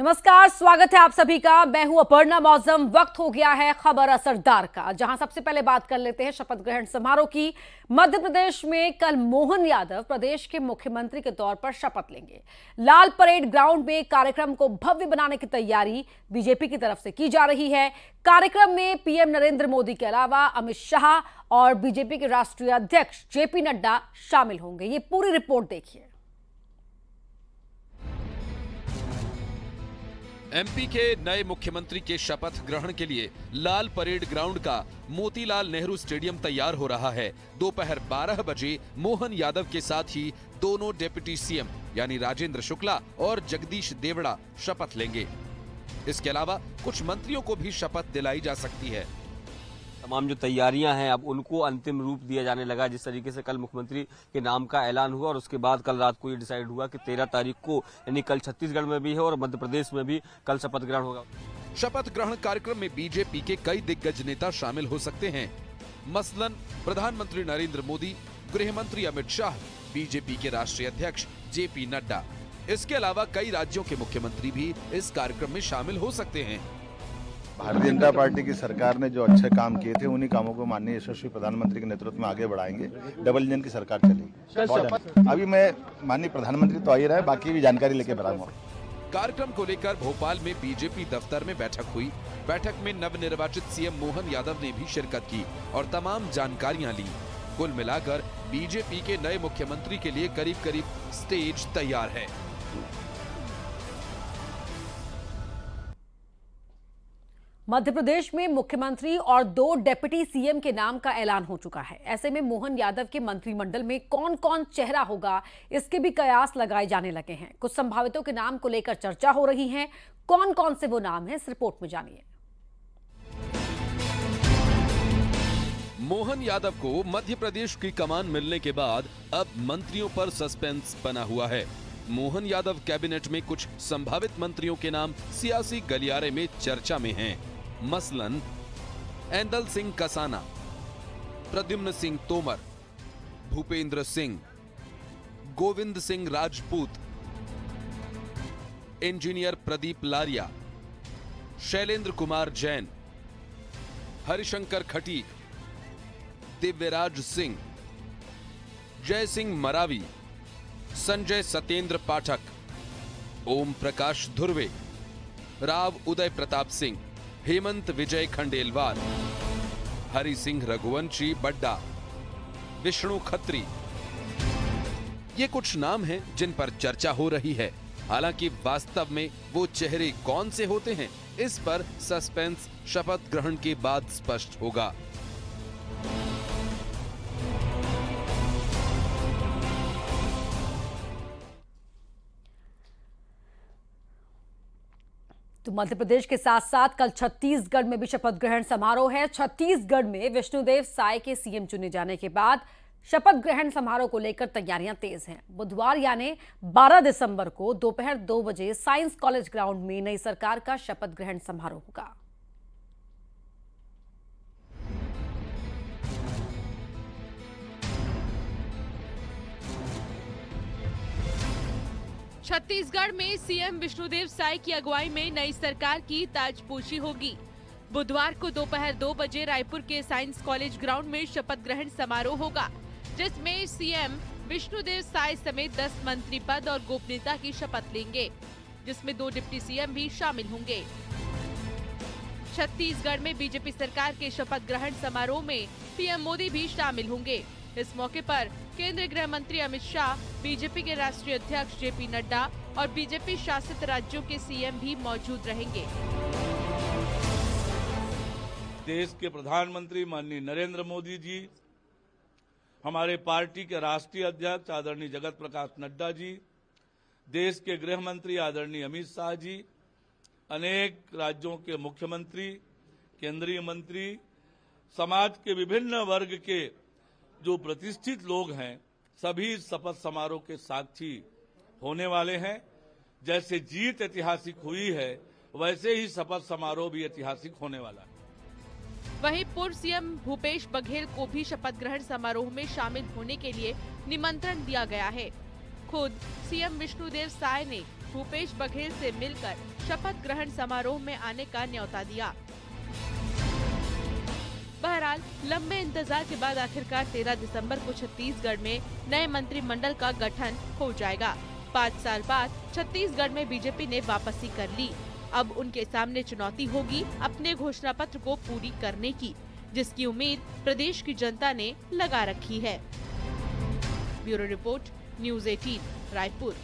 नमस्कार, स्वागत है आप सभी का। मैं हूँ अपर्णा। मौजम वक्त हो गया है खबर असरदार का। जहाँ सबसे पहले बात कर लेते हैं शपथ ग्रहण समारोह की। मध्य प्रदेश में कल मोहन यादव प्रदेश के मुख्यमंत्री के तौर पर शपथ लेंगे। लाल परेड ग्राउंड में कार्यक्रम को भव्य बनाने की तैयारी बीजेपी की तरफ़ से की जा रही है। कार्यक्रम में पीएम नरेंद्र मोदी के अलावा अमित शाह और बीजेपी के राष्ट्रीय अध्यक्ष जेपी नड्डा शामिल होंगे। ये पूरी रिपोर्ट देखिए। एमपी के नए मुख्यमंत्री के शपथ ग्रहण के लिए लाल परेड ग्राउंड का मोतीलाल नेहरू स्टेडियम तैयार हो रहा है। दोपहर 12 बजे मोहन यादव के साथ ही दोनों डेप्यूटी सीएम, यानी राजेंद्र शुक्ला और जगदीश देवड़ा शपथ लेंगे। इसके अलावा कुछ मंत्रियों को भी शपथ दिलाई जा सकती है। तमाम जो तैयारियाँ हैं, अब उनको अंतिम रूप दिया जाने लगा, जिस तरीके से कल मुख्यमंत्री के नाम का ऐलान हुआ और उसके बाद कल रात को ये डिसाइड हुआ कि तेरह तारीख को, यानी कल छत्तीसगढ़ में भी है और मध्य प्रदेश में भी कल शपथ ग्रहण होगा। शपथ ग्रहण कार्यक्रम में बीजेपी के कई दिग्गज नेता शामिल हो सकते हैं। मसलन, प्रधानमंत्री नरेंद्र मोदी गृह मंत्री अमित शाह, बीजेपी के राष्ट्रीय अध्यक्ष जेपी नड्डा। इसके अलावा कई राज्यों के मुख्यमंत्री भी इस कार्यक्रम में शामिल हो सकते हैं। भारतीय जनता पार्टी की सरकार ने जो अच्छे काम किए थे उन्हीं कामों को माननीय यशस्वी प्रधानमंत्री के नेतृत्व में आगे बढ़ाएँगे। डबल इंजन की सरकार चलेगी। अभी मैं माननीय प्रधानमंत्री तो आ ही रहा है बाकी भी जानकारी लेके बढ़ाऊँगा कार्यक्रम को लेकर भोपाल में बीजेपी दफ्तर में बैठक हुई। बैठक में नवनिर्वाचित सीएम मोहन यादव ने भी शिरकत की और तमाम जानकारियाँ ली। कुल मिलाकर बीजेपी के नए मुख्यमंत्री के लिए करीब करीब स्टेज तैयार है। मध्य प्रदेश में मुख्यमंत्री और दो डेप्यूटी सीएम के नाम का ऐलान हो चुका है। ऐसे में मोहन यादव के मंत्रिमंडल में कौन कौन चेहरा होगा, इसके भी कयास लगाए जाने लगे हैं। कुछ संभावितों के नाम को लेकर चर्चा हो रही है। कौन कौन से वो नाम है, इस रिपोर्ट में जानिए। मोहन यादव को मध्य प्रदेश की कमान मिलने के बाद अब मंत्रियों पर सस्पेंस बना हुआ है। मोहन यादव कैबिनेट में कुछ संभावित मंत्रियों के नाम सियासी गलियारे में चर्चा में हैं। मसलन, एंदल सिंह कसाना, प्रद्युम्न सिंह तोमर, भूपेंद्र सिंह, गोविंद सिंह राजपूत, इंजीनियर प्रदीप लारिया, शैलेंद्र कुमार जैन, हरिशंकर खटीक, दिव्यराज सिंह, जय सिंह मरावी, संजय सत्येंद्र पाठक, ओम प्रकाश धुर्वे, राव उदय प्रताप सिंह। हेमंत, विजय खंडेलवाल हरि सिंह रघुवंशी, बड्डा, विष्णु खत्री। ये कुछ नाम हैं जिन पर चर्चा हो रही है। हालाँकि वास्तव में वो चेहरे कौन से होते हैं, इस पर सस्पेंस, शपथ ग्रहण के बाद स्पष्ट होगा। तो मध्य प्रदेश के साथ साथ कल छत्तीसगढ़ में भी शपथ ग्रहण समारोह है। छत्तीसगढ़ में विष्णुदेव साय के सीएम चुने जाने के बाद शपथ ग्रहण समारोह को लेकर तैयारियाँ तेज हैं। बुधवार यानी 12 दिसंबर को दोपहर दो बजे साइंस कॉलेज ग्राउंड में नई सरकार का शपथ ग्रहण समारोह होगा। छत्तीसगढ़ में सीएम विष्णुदेव साय की अगुवाई में नई सरकार की ताजपोशी होगी। बुधवार को दोपहर दो बजे रायपुर के साइंस कॉलेज ग्राउंड में शपथ ग्रहण समारोह होगा, जिसमें सीएम विष्णुदेव साय समेत 10 मंत्री पद और गोपनीयता की शपथ लेंगे, जिसमें दो डिप्टी सीएम भी शामिल होंगे। छत्तीसगढ़ में बीजेपी सरकार के शपथ ग्रहण समारोह में पीएम मोदी भी शामिल होंगे। इस मौके पर केंद्रीय गृह मंत्री अमित शाह, बीजेपी के राष्ट्रीय अध्यक्ष जेपी नड्डा और बीजेपी शासित राज्यों के सीएम भी मौजूद रहेंगे। देश के प्रधानमंत्री माननीय नरेंद्र मोदी जी, हमारे पार्टी के राष्ट्रीय अध्यक्ष आदरणीय जगत प्रकाश नड्डा जी, देश के गृह मंत्री आदरणीय अमित शाह जी, अनेक राज्यों के मुख्यमंत्री, केंद्रीय मंत्री, समाज के विभिन्न वर्ग के जो प्रतिष्ठित लोग हैं, सभी शपथ समारोह के साक्षी होने वाले हैं। जैसे जीत ऐतिहासिक हुई है, वैसे ही शपथ समारोह भी ऐतिहासिक होने वाला है। वहीं पूर्व सीएम भूपेश बघेल को भी शपथ ग्रहण समारोह में शामिल होने के लिए निमंत्रण दिया गया है। खुद सीएम विष्णुदेव साय ने भूपेश बघेल से मिलकर शपथ ग्रहण समारोह में आने का न्यौता दिया। बहरहाल, लंबे इंतज़ार के बाद आखिरकार 13 दिसंबर को छत्तीसगढ़ में नए मंत्रिमंडल का गठन हो जाएगा। पाँच साल बाद छत्तीसगढ़ में बीजेपी ने वापसी कर ली। अब उनके सामने चुनौती होगी अपने घोषणा पत्र को पूरी करने की, जिसकी उम्मीद प्रदेश की जनता ने लगा रखी है। Bureau report, news 18 Raipur.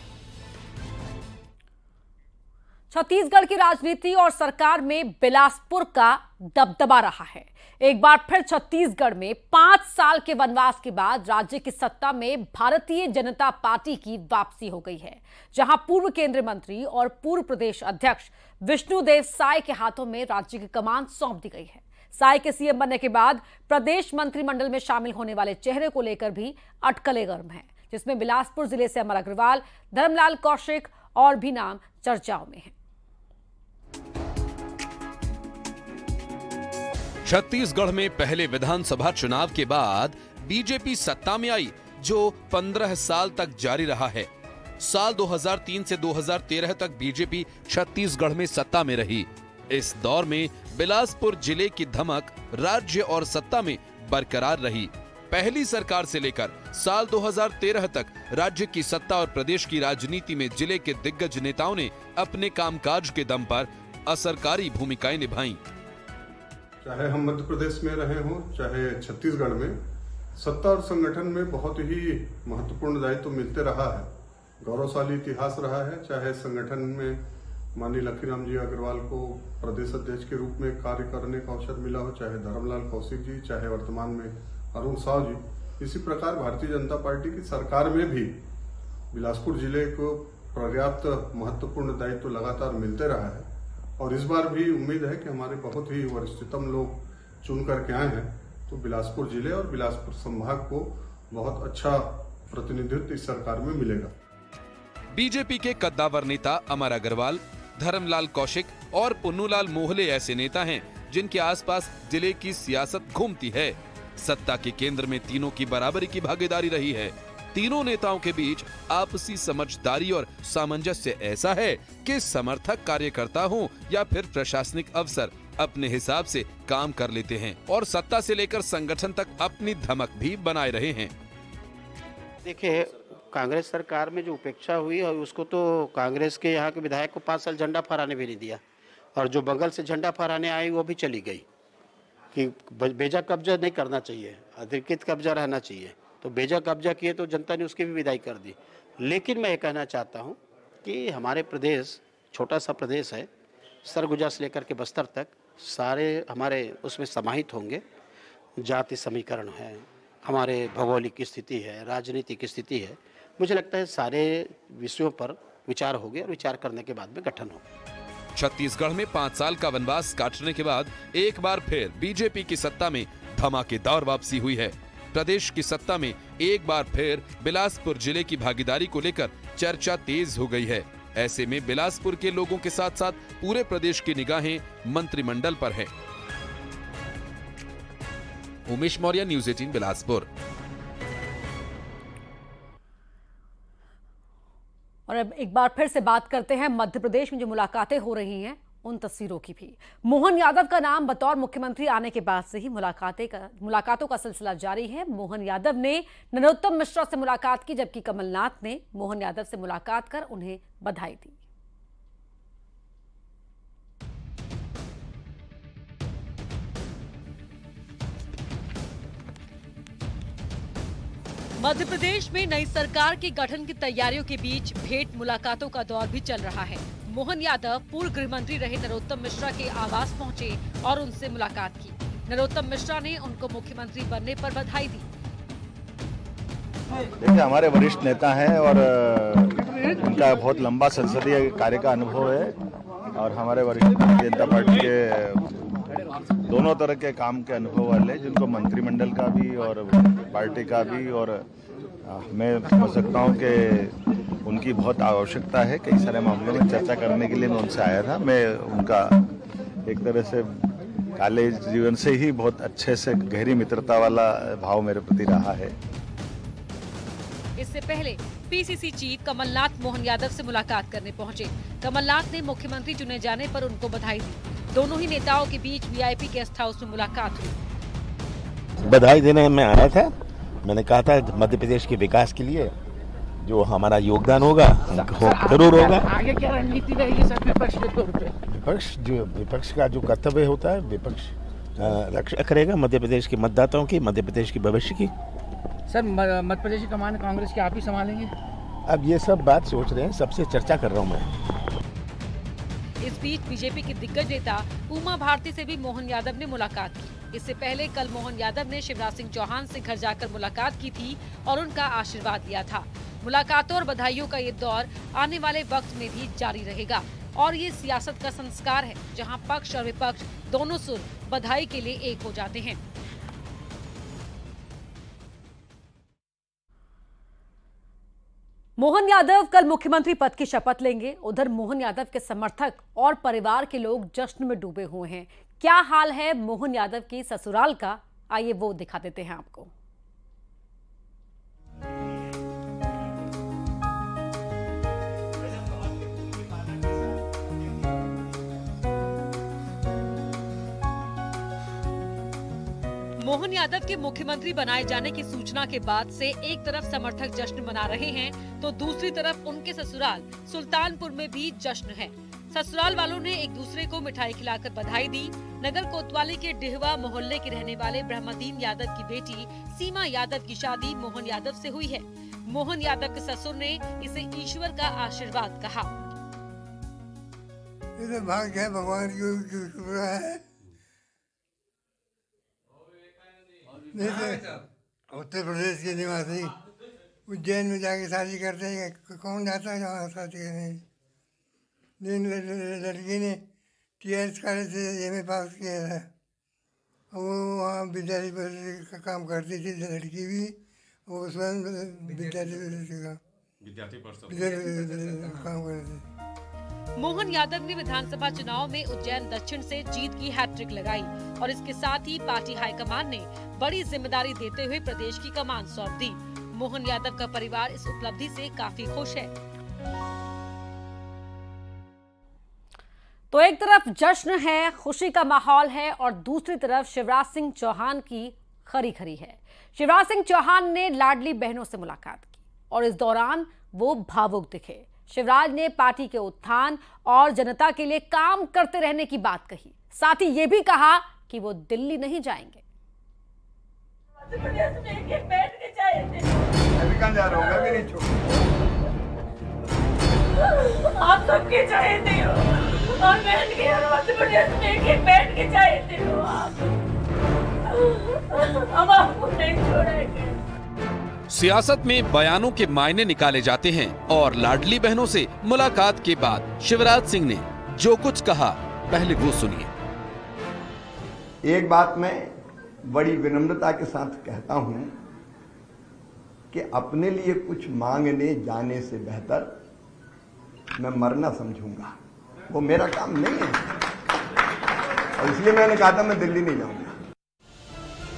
Chhattisgarh की राजनीति और सरकार में बिलासपुर का दबदबा रहा है। एक बार फिर छत्तीसगढ़ में पाँच साल के वनवास के बाद राज्य की सत्ता में भारतीय जनता पार्टी की वापसी हो गई है, जहाँ पूर्व केंद्रीय मंत्री और पूर्व प्रदेश अध्यक्ष विष्णुदेव साय के हाथों में राज्य की कमान सौंप दी गई है। साय के सीएम बनने के बाद प्रदेश मंत्रिमंडल में शामिल होने वाले चेहरे को लेकर भी अटकले गर्म है, जिसमें बिलासपुर ज़िले से अमर अग्रवाल, धर्मलाल कौशिक और भी नाम चर्चाओं में हैं। छत्तीसगढ़ में पहले विधानसभा चुनाव के बाद बीजेपी सत्ता में आई, जो 15 साल तक जारी रहा है। साल 2003 से 2013 तक बीजेपी छत्तीसगढ़ में सत्ता में रही। इस दौर में बिलासपुर ज़िले की धमक राज्य और सत्ता में बरकरार रही। पहली सरकार से लेकर साल 2013 तक राज्य की सत्ता और प्रदेश की राजनीति में ज़िले के दिग्गज नेताओं ने अपने कामकाज के दम पर असरकारी भूमिकाएँ निभाई। चाहे हम मध्य प्रदेश में रहे हों, चाहे छत्तीसगढ़ में, सत्ता और संगठन में बहुत ही महत्वपूर्ण दायित्व मिलते रहा है। गौरवशाली इतिहास रहा है, चाहे संगठन में माननीय लखीराम जी अग्रवाल को प्रदेश अध्यक्ष के रूप में कार्य करने का अवसर मिला हो, चाहे धर्मलाल कौशिक जी, चाहे वर्तमान में अरुण साव जी, इसी प्रकार भारतीय जनता पार्टी की सरकार में भी बिलासपुर ज़िले को पर्याप्त महत्वपूर्ण दायित्व लगातार मिलते रहा है। और इस बार भी उम्मीद है कि हमारे बहुत ही वरिष्ठतम लोग चुन करके आए हैं। तो बिलासपुर ज़िले और बिलासपुर संभाग को बहुत अच्छा प्रतिनिधित्व इस सरकार में मिलेगा। बीजेपी के कद्दावर नेता अमर अग्रवाल, धर्मलाल कौशिक और पुन्नूलाल मोहले ऐसे नेता हैं, जिनके आसपास ज़िले की सियासत घूमती है। सत्ता के केंद्र में तीनों की बराबरी की भागीदारी रही है। तीनों नेताओं के बीच आपसी समझदारी और सामंजस्य ऐसा है कि समर्थक कार्यकर्ता हो या फिर प्रशासनिक अफसर अपने हिसाब से काम कर लेते हैं और सत्ता से लेकर संगठन तक अपनी धमक भी बनाए रहे हैं। देखिए, कांग्रेस सरकार में जो उपेक्षा हुई है, उसको तो कांग्रेस के यहाँ के विधायक को पाँच साल झंडा फहराने भी नहीं दिया। और जो बंगल से झंडा फहराने आई वो भी चली गई कि बेजा कब्जा नहीं करना चाहिए, अधिकृत कब्जा रहना चाहिए। तो बेजा कब्जा किए तो जनता ने उसकी भी विदाई कर दी। लेकिन मैं ये कहना चाहता हूँ कि हमारे प्रदेश, छोटा सा प्रदेश है, सरगुजा से लेकर के बस्तर तक सारे हमारे उसमें समाहित होंगे। जाति समीकरण है, हमारे भौगोलिक स्थिति है, राजनीतिक स्थिति है। मुझे लगता है सारे विषयों पर विचार हो गया और विचार करने के बाद में गठन हो छत्तीसगढ़ में पाँच साल का वनवास काटने के बाद एक बार फिर बीजेपी की सत्ता में धमाकेदार वापसी हुई है। प्रदेश की सत्ता में एक बार फिर बिलासपुर ज़िले की भागीदारी को लेकर चर्चा तेज हो गई है। ऐसे में बिलासपुर के लोगों के साथ साथ पूरे प्रदेश की निगाहें मंत्रिमंडल पर है। Umesh Maurya, news eighteen Bilaspur. और अब एक बार फिर से बात करते हैं मध्य प्रदेश में जो मुलाकातें हो रही हैं। उन तस्वीरों की भी। मोहन यादव का नाम बतौर मुख्यमंत्री आने के बाद से ही मुलाकातें का मुलाकातों का सिलसिला जारी है। मोहन यादव ने नरोत्तम मिश्रा से मुलाकात की, जबकि कमलनाथ ने मोहन यादव से मुलाकात कर उन्हें बधाई दी। मध्य प्रदेश में नई सरकार के गठन की तैयारियों के बीच भेंट मुलाकातों का दौर भी चल रहा है। मोहन यादव पूर्व गृह मंत्री रहे नरोत्तम मिश्रा के आवास पहुँचे और उनसे मुलाकात की। नरोत्तम मिश्रा ने उनको मुख्यमंत्री बनने पर बधाई दी। देखिए, हमारे वरिष्ठ नेता हैं और उनका बहुत लंबा संसदीय कार्य का अनुभव है और हमारे वरिष्ठ भारतीय जनता पार्टी के दोनों तरह के काम के अनुभव वाले, जिनको मंत्रिमंडल का भी और पार्टी का भी और मैं समझ सकता हूँ कि उनकी बहुत आवश्यकता है। कई सारे मामलों में चर्चा करने के लिए मैं उनसे आया था। मैं उनका एक तरह से कॉलेज जीवन से ही बहुत अच्छे से गहरी मित्रता वाला भाव मेरे प्रति रहा है। इससे पहले पीसीसी चीफ कमलनाथ मोहन यादव से मुलाकात करने पहुँचे। कमलनाथ ने मुख्यमंत्री चुने जाने पर उनको बधाई दी। दोनों ही नेताओं के बीच वीआईपी गेस्ट हाउस में मुलाकात हुई। बधाई देने में आया था। मैंने कहा था मध्य प्रदेश के विकास के लिए जो हमारा योगदान होगा हो, ज़रूर होगा। आगे क्या रणनीति रहेगी सर विपक्ष के तौर पे? विपक्ष जो विपक्ष का जो कर्तव्य होता है विपक्ष रक्षा करेगा मध्य प्रदेश के मतदाताओं की मध्य प्रदेश के भविष्य की। सर मध्य प्रदेश की कमान कांग्रेस की आप ही संभालेंगे? अब ये सब बात सोच रहे हैं सबसे चर्चा कर रहा हूँ मैं। इस बीच बीजेपी के दिग्गज नेता उमा भारती से भी मोहन यादव ने मुलाकात की। इससे पहले कल मोहन यादव ने शिवराज सिंह चौहान से घर जाकर मुलाकात की थी और उनका आशीर्वाद लिया था। मुलाकातों और बधाइयों का ये दौर आने वाले वक्त में भी जारी रहेगा। और ये सियासत का संस्कार है, जहाँ पक्ष और विपक्ष दोनों सुर बधाई के लिए एक हो जाते हैं। मोहन यादव कल मुख्यमंत्री पद की शपथ लेंगे। उधर मोहन यादव के समर्थक और परिवार के लोग जश्न में डूबे हुए हैं। क्या हाल है मोहन यादव की ससुराल का? आइए वो दिखा देते हैं आपको। मोहन यादव के मुख्यमंत्री बनाए जाने की सूचना के बाद से एक तरफ़ समर्थक जश्न मना रहे हैं तो दूसरी तरफ़ उनके ससुराल सुल्तानपुर में भी जश्न है। ससुराल वालों ने एक दूसरे को मिठाई खिलाकर बधाई दी। नगर कोतवाली के डिहवा मोहल्ले के रहने वाले ब्रह्मदीन यादव की बेटी सीमा यादव की शादी मोहन यादव से हुई है। मोहन यादव के ससुर ने इसे ईश्वर का आशीर्वाद कहा। भाग्य भगवान की है नहीं तो उत्तर प्रदेश के निवासी। उज्जैन में जाके शादी करते हैं। कौन जाता है वहाँ शादी करने? ल- लड़की ने टी एस कॉलेज से एम ए पास किया था। और वो वहाँ विद्यालय परिषद का काम करती थी लड़की भी वो स्वयं विद्यालय परिषद का विद्यार्थी परिषद का काम करती थी। मोहन यादव ने विधानसभा चुनाव में उज्जैन दक्षिण से जीत की हैट्रिक लगाई और इसके साथ ही पार्टी हाईकमान ने बड़ी ज़िम्मेदारी देते हुए प्रदेश की कमान सौंप दी। मोहन यादव का परिवार इस उपलब्धि से काफ़ी खुश है। तो एक तरफ़ जश्न है, खुशी का माहौल है और दूसरी तरफ़ शिवराज सिंह चौहान की खरी खरी है। शिवराज सिंह चौहान ने लाडली बहनों से मुलाकात की और इस दौरान वो भावुक दिखे। शिवराज ने पार्टी के उत्थान और जनता के लिए काम करते रहने की बात कही। साथ ही ये भी कहा कि वो दिल्ली नहीं जाएँगे। अभी कहाँ जा रहा हूँ? मैं भी नहीं छोड़ आप सबके चाहते हो। और बहन के और मध्य प्रदेश में एक एक बैठ के चाहते हो। आप हम आपको नहीं छोड़ेंगे। सियासत में बयानों के मायने निकाले जाते हैं और लाडली बहनों से मुलाकात के बाद शिवराज सिंह ने जो कुछ कहा, पहले वो सुनिए। एक बात मैं बड़ी विनम्रता के साथ कहता हूँ कि अपने लिए कुछ मांगने जाने से बेहतर मैं मरना समझूँगा। वो मेरा काम नहीं है। और इसलिए मैंने कहा था मैं दिल्ली नहीं जाऊँगा।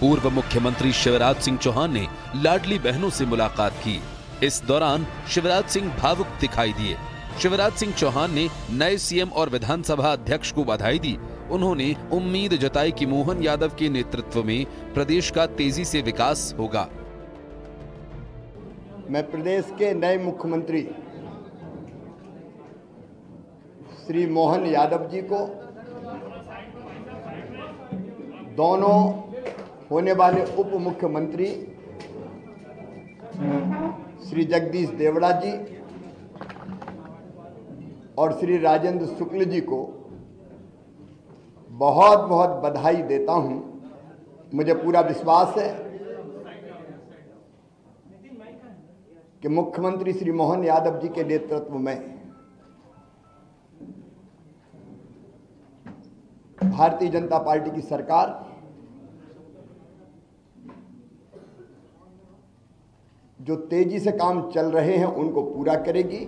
पूर्व मुख्यमंत्री शिवराज सिंह चौहान ने लाडली बहनों से मुलाकात की। इस दौरान शिवराज सिंह भावुक दिखाई दिए। शिवराज सिंह चौहान ने नए सीएम और विधानसभा अध्यक्ष को बधाई दी। उन्होंने उम्मीद जताई कि मोहन यादव के नेतृत्व में प्रदेश का तेज़ी से विकास होगा। मैं प्रदेश के नए मुख्यमंत्री श्री मोहन यादव जी को, दोनों होने वाले उप मुख्यमंत्री श्री जगदीश देवड़ा जी और श्री राजेंद्र शुक्ल जी को बहुत बहुत बधाई देता हूँ। मुझे पूरा विश्वास है कि मुख्यमंत्री श्री मोहन यादव जी के नेतृत्व में भारतीय जनता पार्टी की सरकार जो तेज़ी से काम चल रहे हैं, उनको पूरा करेगी।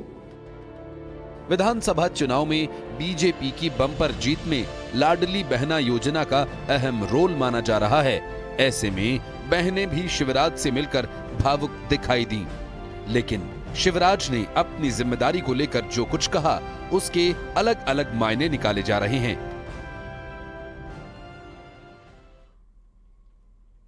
विधानसभा चुनाव में बीजेपी की बम्पर जीत में लाडली बहना योजना का अहम रोल माना जा रहा है। ऐसे में बहनें भी शिवराज से मिलकर भावुक दिखाई दी। लेकिन शिवराज ने अपनी ज़िम्मेदारी को लेकर जो कुछ कहा, उसके अलग अलग मायने निकाले जा रहे हैं।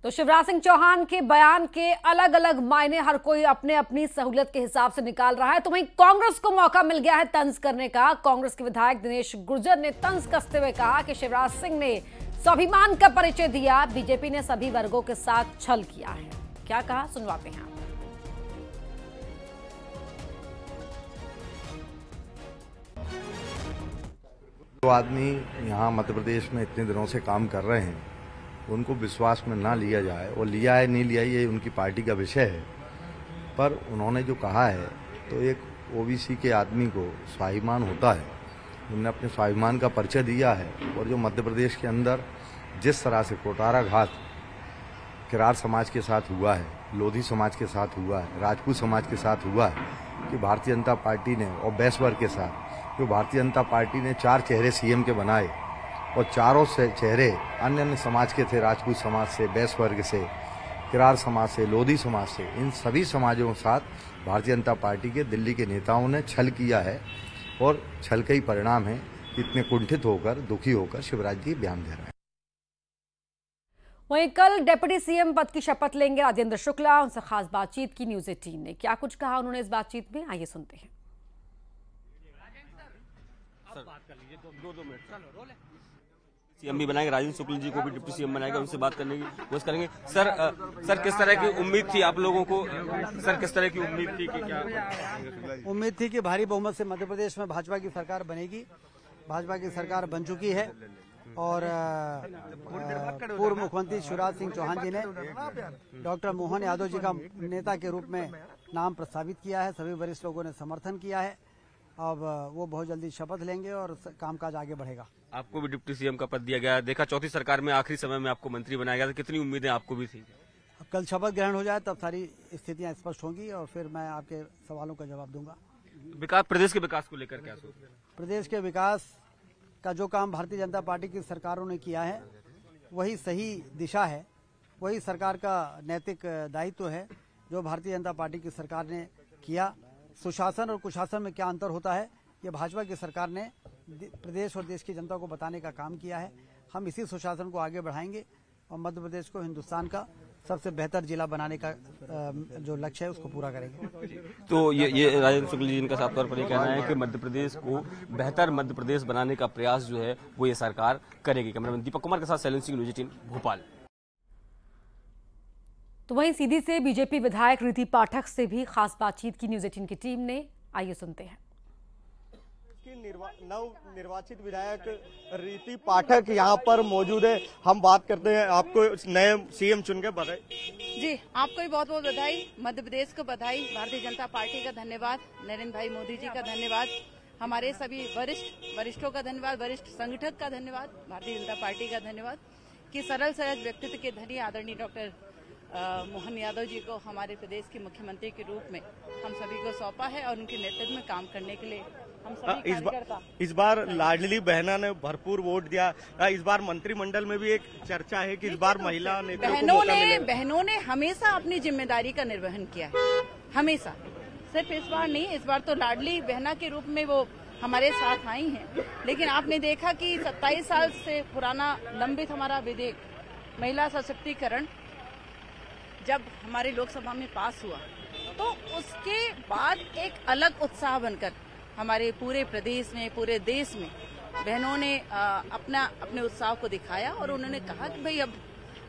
तो शिवराज सिंह चौहान के बयान के अलग अलग मायने हर कोई अपने अपनी सहूलियत के हिसाब से निकाल रहा है। तो वहीं कांग्रेस को मौका मिल गया है तंज करने का। कांग्रेस के विधायक दिनेश गुर्जर ने तंज कसते हुए कहा कि शिवराज सिंह ने स्वाभिमान का परिचय दिया, बीजेपी ने सभी वर्गों के साथ छल किया है। क्या कहा? सुनवाते हैं आप। जो आदमी यहाँ मध्य प्रदेश में इतने दिनों से काम कर रहे हैं उनको विश्वास में ना लिया जाए, और लिया है, नहीं लिया, ये उनकी पार्टी का विषय है। पर उन्होंने जो कहा है तो एक ओबीसी के आदमी को स्वाभिमान होता है। उन्होंने अपने स्वाभिमान का परिचय दिया है, और जो मध्य प्रदेश के अंदर जिस तरह से कोटारा घात किरार समाज के साथ हुआ है, लोधी समाज के साथ हुआ है, राजपूत समाज के साथ हुआ है, कि भारतीय जनता पार्टी ने, और बैसवर के साथ, जो भारतीय जनता पार्टी ने चार चेहरे सीएम के बनाए और चारों से चेहरे अन्य अन्य समाज के थे राजपूत समाज से बैस वर्ग से किरार समाज से लोधी समाज से इन सभी समाजों के साथ भारतीय जनता पार्टी के दिल्ली के नेताओं ने छल किया है और छल का ही परिणाम है इतने कुंठित होकर दुखी होकर शिवराज जी बयान दे रहे हैं। वहीं कल डेप्यूटी सीएम पद की शपथ लेंगे राजेंद्र शुक्ला उनसे खास बातचीत की न्यूज़ एटीन ने। क्या कुछ कहा उन्होंने इस बातचीत में? आइए सुनते हैं। सीएम भी बनाएँगे राजेंद्र शुक्ल जी को भी डिप्टी सीएम बनाएगा उनसे बात करने की कोशिश करेंगे। सर अ, सर किस तरह की उम्मीद थी आप लोगों को? सर किस तरह की उम्मीद थी कि क्या उम्मीद थी कि भारी बहुमत से मध्य प्रदेश में भाजपा की सरकार बनेगी। भाजपा की सरकार बन चुकी है। और पूर्व मुख्यमंत्री शिवराज सिंह चौहान जी ने डॉक्टर मोहन यादव जी का नेता के रूप में नाम प्रस्तावित किया है। सभी वरिष्ठ लोगों ने समर्थन किया है। अब वो बहुत जल्दी शपथ लेंगे और कामकाज आगे बढ़ेगा। आपको भी डिप्टी सीएम का पद दिया गया। देखा चौथी सरकार में आखिरी समय में आपको मंत्री बनाया गया था। कितनी उम्मीदें आपको भी थी? अब कल शपथ ग्रहण हो जाए तब सारी स्थितियाँ स्पष्ट होंगी और फिर मैं आपके सवालों का जवाब दूँगा। विकास प्रदेश के विकास को लेकर क्या सोच प्रदेश के विकास का जो काम भारतीय जनता पार्टी की सरकारों ने किया है वही सही दिशा है। वही सरकार का नैतिक दायित्व है जो भारतीय जनता पार्टी की सरकार ने किया। सुशासन और कुशासन में क्या अंतर होता है, ये भाजपा की सरकार ने प्रदेश और देश की जनता को बताने का काम किया है। हम इसी सुशासन को आगे बढ़ाएँगे और मध्य प्रदेश को हिंदुस्तान का सबसे बेहतर जिला बनाने का जो लक्ष्य है, उसको पूरा करेंगे। तो ये ये राजेंद्र शुक्ल जी इनका साफ़ तौर पर ये कहना है कि मध्य प्रदेश को बेहतर मध्य प्रदेश बनाने का प्रयास जो है, वो ये सरकार करेगी। कैमरामैन दीपक कुमार के साथ सैलेंस सिंह न्यूज़ एटीन, भोपाल। तो वहीं सीधी से बीजेपी विधायक रीति पाठक से भी खास बातचीत की न्यूज़ एटीन की टीम ने। आइए सुनते हैं। निर्वा, नव निर्वाचित विधायक रीति पाठक यहाँ पर मौजूद है। हम बात करते हैं आपको नए सीएम चुन के बधाई जी आपको भी बहुत बहुत बधाई मध्य प्रदेश को बधाई भारतीय जनता पार्टी का धन्यवाद नरेंद्र भाई मोदी जी का धन्यवाद हमारे सभी वरिष्ठ वरिष्ठों का धन्यवाद वरिष्ठ संगठन का धन्यवाद भारतीय जनता पार्टी का धन्यवाद कि सरल सरल व्यक्तित्व के धनी आदरणीय डॉक्टर मोहन यादव जी को हमारे प्रदेश के मुख्यमंत्री के रूप में हम सभी को सौंपा है और उनके नेतृत्व में काम करने के लिए हम सभी इस बार कार्यकर्ता इस बार लाडली बहना ने भरपूर वोट दिया। अ, इस बार मंत्रिमंडल में भी एक चर्चा है कि इस बार महिला ने बहनों ने बहनों ने हमेशा अपनी ज़िम्मेदारी का निर्वहन किया है। हमेशा। सिर्फ़ इस बार नहीं इस बार तो लाडली बहना के रूप में वो हमारे साथ आई हैं। लेकिन आपने देखा कि 27 साल से पुराना लंबित हमारा विधेयक महिला सशक्तिकरण जब हमारे लोकसभा में पास हुआ तो उसके बाद एक अलग उत्साह बनकर हमारे पूरे प्रदेश में पूरे देश में बहनों ने अपना अपने उत्साह को दिखाया और उन्होंने कहा कि भाई अब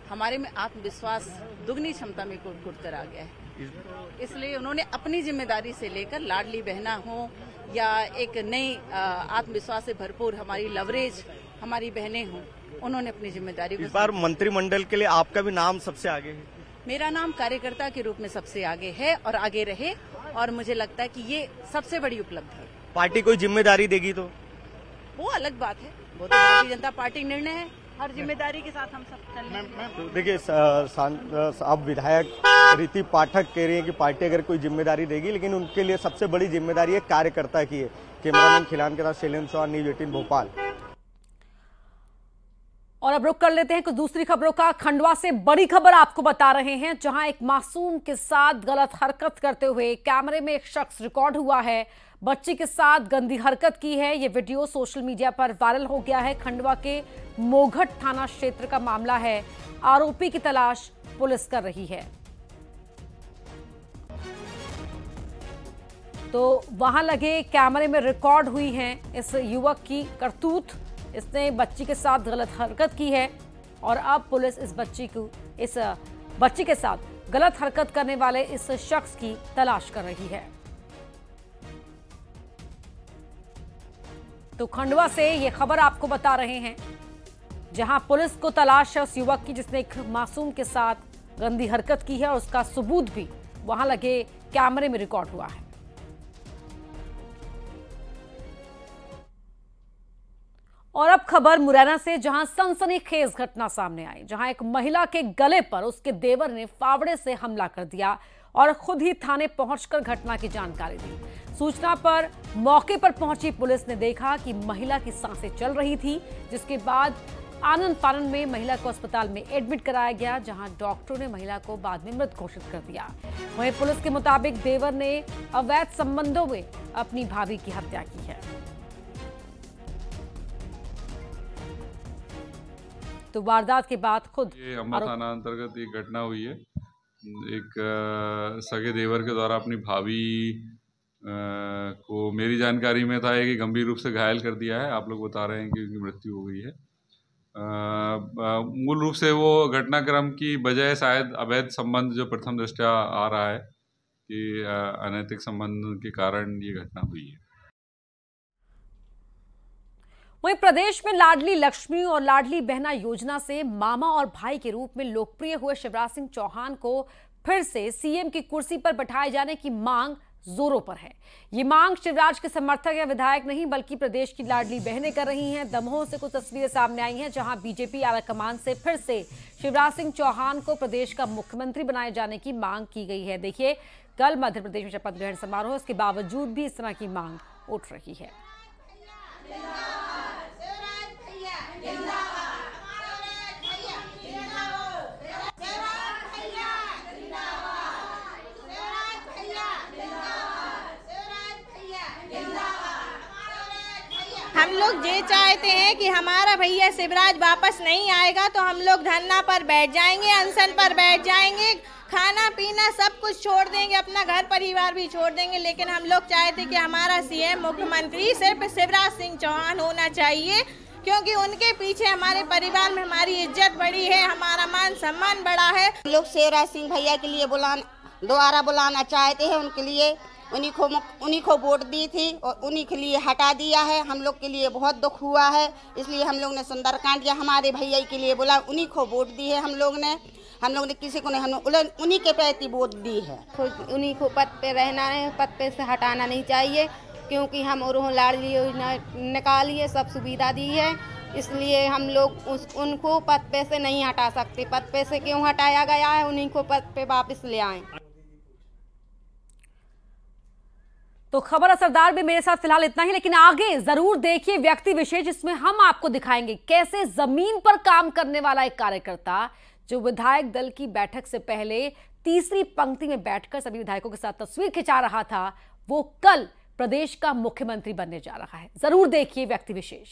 हमारे में आत्मविश्वास दुगनी क्षमता में कूट कूट कर आ गया है। इसलिए उन्होंने अपनी ज़िम्मेदारी से लेकर लाडली बहना हो या एक नई आत्मविश्वास से भरपूर हमारी लवरेज हमारी बहनें हों उन्होंने अपनी ज़िम्मेदारी इस बार मंत्रिमंडल के लिए आपका भी नाम सबसे आगे है। मेरा नाम कार्यकर्ता के रूप में सबसे आगे है और आगे रहे और मुझे लगता है कि ये सबसे बड़ी उपलब्धि है। पार्टी कोई ज़िम्मेदारी देगी तो? वो अलग बात है। वो तो भारतीय जनता पार्टी निर्णय है। हर ज़िम्मेदारी के साथ हम सब चल तो देखिए अब विधायक रीति पाठक कह रही है कि पार्टी अगर कोई ज़िम्मेदारी देगी लेकिन उनके लिए सबसे बड़ी ज़िम्मेदारी है कार्यकर्ता की है। कैमरामैन खिलान के साथ शैलेंद्र चौहान न्यूज़ एटीन भोपाल। और अब रुक कर लेते हैं कुछ दूसरी खबरों का। खंडवा से बड़ी खबर आपको बता रहे हैं, जहाँ एक मासूम के साथ गलत हरकत करते हुए कैमरे में एक शख्स रिकॉर्ड हुआ है। बच्ची के साथ गंदी हरकत की है। ये वीडियो सोशल मीडिया पर वायरल हो गया है। खंडवा के मोघट थाना क्षेत्र का मामला है। आरोपी की तलाश पुलिस कर रही है। तो वहाँ लगे कैमरे में रिकॉर्ड हुई है इस युवक की करतूत। इसने बच्ची के साथ गलत हरकत की है और अब पुलिस इस बच्ची को, इस बच्ची के साथ गलत हरकत करने वाले इस शख्स की तलाश कर रही है। तो खंडवा से ये खबर आपको बता रहे हैं, जहाँ पुलिस को तलाश है उस युवक की जिसने एक मासूम के साथ गंदी हरकत की है और उसका सबूत भी वहाँ लगे कैमरे में रिकॉर्ड हुआ है। और अब खबर मुरैना से, जहाँ सनसनीखेज घटना सामने आई, जहाँ एक महिला के गले पर उसके देवर ने फावड़े से हमला कर दिया और खुद ही थाने पहुंचकर घटना की जानकारी दी। सूचना पर, मौके पर पहुँची पुलिस ने देखा कि महिला की साँसें चल रही थी, जिसके बाद आनंद फानंद में महिला को अस्पताल में एडमिट कराया गया, जहाँ डॉक्टरों ने महिला को बाद में मृत घोषित कर दिया। वहीं पुलिस के मुताबिक देवर ने अवैध संबंधों में अपनी भाभी की हत्या की है। तो वारदात के बाद खुद ये अम्बा थाना अंतर्गत एक घटना हुई है। एक सगे देवर के द्वारा अपनी भाभी को मेरी जानकारी में था कि गंभीर रूप से घायल कर दिया है। आप लोग बता रहे हैं कि उनकी मृत्यु हो गई है। मूल रूप से वो घटनाक्रम की बजाय शायद अवैध संबंध जो प्रथम दृष्टया आ रहा है कि अनैतिक संबंध के कारण ये घटना हुई है। वहीं प्रदेश में लाडली लक्ष्मी और लाडली बहना योजना से मामा और भाई के रूप में लोकप्रिय हुए शिवराज सिंह चौहान को फिर से सीएम की कुर्सी पर बैठाए जाने की मांग जोरों पर है। ये मांग शिवराज के समर्थक या विधायक नहीं, बल्कि प्रदेश की लाडली बहनें कर रही हैं। दमोह से कुछ तस्वीरें सामने आई हैं, जहाँ बीजेपी आलाकमान से फिर से शिवराज सिंह चौहान को प्रदेश का मुख्यमंत्री बनाए जाने की मांग की गई है। देखिए, कल मध्य प्रदेश में शपथ ग्रहण समारोह, इसके बावजूद भी इस तरह की मांग उठ रही है। हम लोग ये चाहते हैं कि हमारा भैया शिवराज वापस नहीं आएगा तो हम लोग धरना पर बैठ जाएँगे, अनशन पर बैठ जाएँगे। खाना पीना सब कुछ छोड़ देंगे, अपना घर परिवार भी छोड़ देंगे, लेकिन हम लोग चाहते कि हमारा सीएम मुख्यमंत्री सिर्फ़ शिवराज सिंह चौहान होना चाहिए, क्योंकि उनके पीछे हमारे परिवार में हमारी इज़्ज़त बढ़ी है, हमारा मान सम्मान बढ़ा है। लोग शिवराज सिंह भैया के लिए बुलाना, दोबारा बुलाना चाहते हैं, उनके लिए उन्हीं को उन्हीं को वोट दी थी और उन्हीं के लिए हटा दिया है। हम लोग के लिए बहुत दुख हुआ है, इसलिए हम लोग ने सुंदरकांड या हमारे भैया के लिए बोला, उन्हीं को वोट दी है हम लोग ने। हम लोग ने किसी को नहीं हम उन्हें- उन्हीं के प्रति वोट दी है। उन्हीं को पद पे रहना है पद पे से हटाना नहीं चाहिए क्योंकि हम और लाडली योजना निकाली है सब सुविधा दी है। इसलिए हम लोग उस उनको पद पे से नहीं हटा सकते। पद पे से क्यों हटाया गया है? उन्हीं को पद पे वापस ले आए। तो खबर असरदार में मेरे साथ फ़िलहाल इतना ही लेकिन आगे ज़रूर देखिए व्यक्ति विशेष जिसमें हम आपको दिखाएँगे कैसे ज़मीन पर काम करने वाला एक कार्यकर्ता जो विधायक दल की बैठक से पहले तीसरी पंक्ति में बैठकर सभी विधायकों के साथ तस्वीर खिंचा रहा था, वो कल प्रदेश का मुख्यमंत्री बनने जा रहा है। ज़रूर देखिए व्यक्ति विशेष।